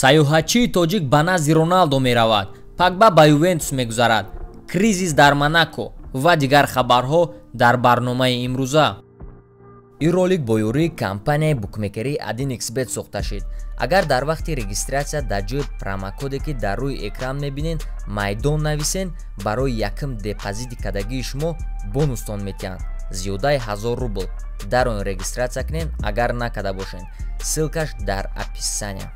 саёҳатчии тоҷик ба назди роналдо меравад пагба ба ювентус мегузарад. Кризис дар монако ва дигар хабарҳо дар барномаи имрӯза. Ин ролик бо ёрии компанияи букмекерии adinxbet сохта шид. Агар дар вақти регистратсия дар ҷои промокоде ки дар рӯи экран мебинед майдон нависен барои якм депозити кадагии шумо бонустон метиҳанд зиёдаи 1000 рубл. Дар он регистратсия кунед агар накарда бошед. Ссилкаш дар описания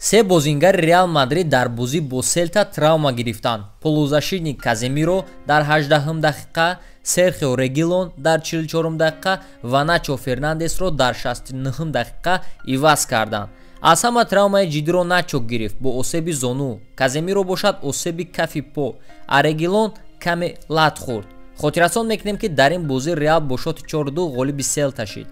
се бозингари реал мадрид дар бозӣ бо селта травма гирифтанд. Полузашини каземиро дар 18 дақиқа серхио регилон дар 44 дақиқа ва начо фернандесро дар 69 дақиқа иваз карданд. Аз ҳама травмаи ҷиддиро начо гирифт бо осеби зону. Каземиро бошад осеби кафи по а регилон каме лат хӯрд. Хотиррасон мекунем ки дар ин бозӣ реал бо шоти 42 ғолиби селта шид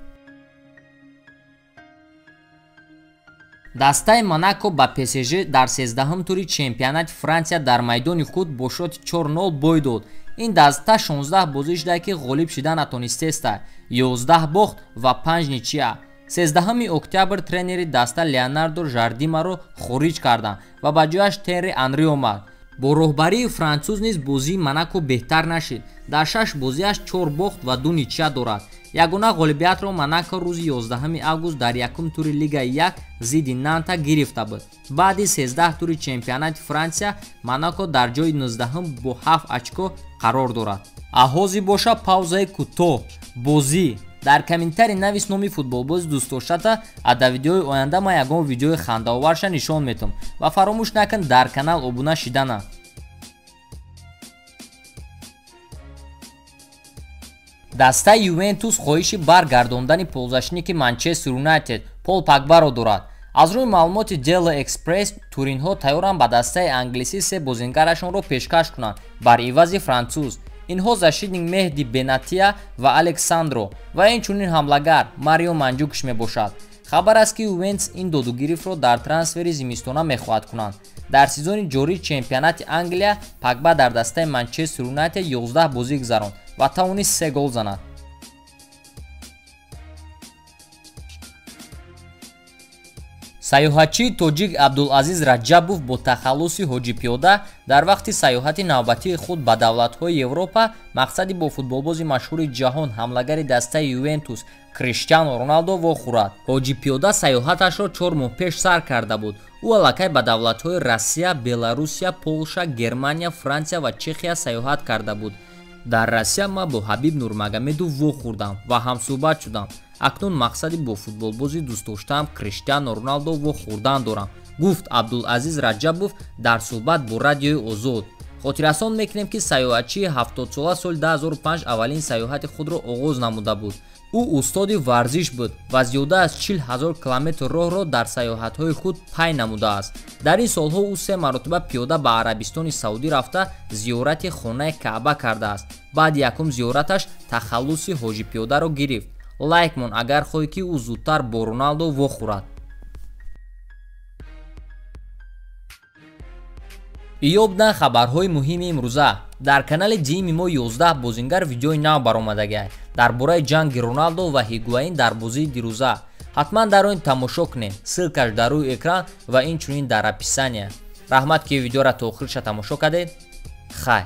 дастаи монако ба псж дар сездаҳум тури чемпионати франсия дар майдони худ бо шоти 40 бой дод. Ин даста 16 бозӣ шуда ки ғолиб шуда натонистеста 11 бохт ва 5 ничия сездаҳуми октябр тренери даста леонардо жардимаро хориҷ карданд ва ба ҷояш терри анри омад. Бо роҳбарии француз низ бозии монако беҳтар нашид. Дар шаш бозиаш чор бохт ва ду ничия дорад ягона ғолибиятро монако рӯзи 11 август дар якум тури лигаи як зидди нанта гирифта буд. Баъди 13 тури чемпионати франсия монако дар ҷои 19 бо 7 очко қарор дорад. Аҳози боша паузаи кӯтоҳ бозӣ. Дар комментари навис номи футболбози дӯстдоштата а дар видеои оянда ман ягон видеои хандаоварша нишон метам ва фаромӯш накун дар канал обуна шидана дастаи ювентус хоҳиши баргардондани ползашники манчестер юнайтед пол пагбаро дорад. Аз рӯи маълумоти дела экспресс туринҳо тайёранд ба дастаи англисӣ се бозингарашонро пешкаш кунанд бар ивази француз. Инҳо зашидинг меҳди бенатия ва александро ва инчунин ҳамлагар марио манҷукиш мебошад. Хабар аст ки ювентс ин додугирифтро дар трансфери зимистона мехоҳад кунанд. Дар сезони ҷории чемпионати англия пагба дар дастаи манчестер юнайтед 11 бозӣ гузаронд ва тавонист се гол занад. Саёҳатчии тоҷик абдулазиз раҷабов бо тахаллуси ҳоҷипиёда дар вақти саёҳати навбатии худ ба давлатҳои европа мақсади бо футболбози машҳури ҷаҳон ҳамлагари дастаи ювентус криштиано роналдо вохӯрад ҳоҷипиёда саёҳаташро чор моҳ пеш сар карда буд. Ӯ аллакай ба давлатҳои россия беларусия полша германия франсия ва чехия саёҳат карда буд дар россия ман бо ҳабиб нурмагомедов вохӯрдам ва ҳамсӯҳбат шудам. Акнун мақсади бо футболбози дӯстдоштаам криштиано роналдо вохӯрдан дорам гуфт абдулазиз раҷабов дар суҳбат бо радиои озод хотиррасон мекунем ки саёҳатчии 70сола соли 2005 аввалин саёҳати худро оғоз намуда буд ӯ устоди варзиш буд ва зиёда аз 40 0 километр роҳро дар саёҳатҳои худ пай намудааст. Дар ин солҳо ӯ се маротиба пиёда ба арабистони саудӣ рафта зиёрати хонаи каъба кардааст. Баъди якум зиёраташ тахаллуси ҳоҷипиёдаро гирифт. Лайк мон агар хоҳӣ ки ӯ зудтар бо роналдо вохӯрад. Иёбна хабарҳои муҳими имрӯза дар канали дими мо 11 бозингар видеои нав баромадагиай дар бораи ҷанги роналдо ва ҳигуаин дар бозии дирӯза. Ҳатман дар он тамошо кунед ссилкаш дар рӯи экран ва инчунин дар описания раҳмат ки видеоро то охирша тамошо кардед. Хай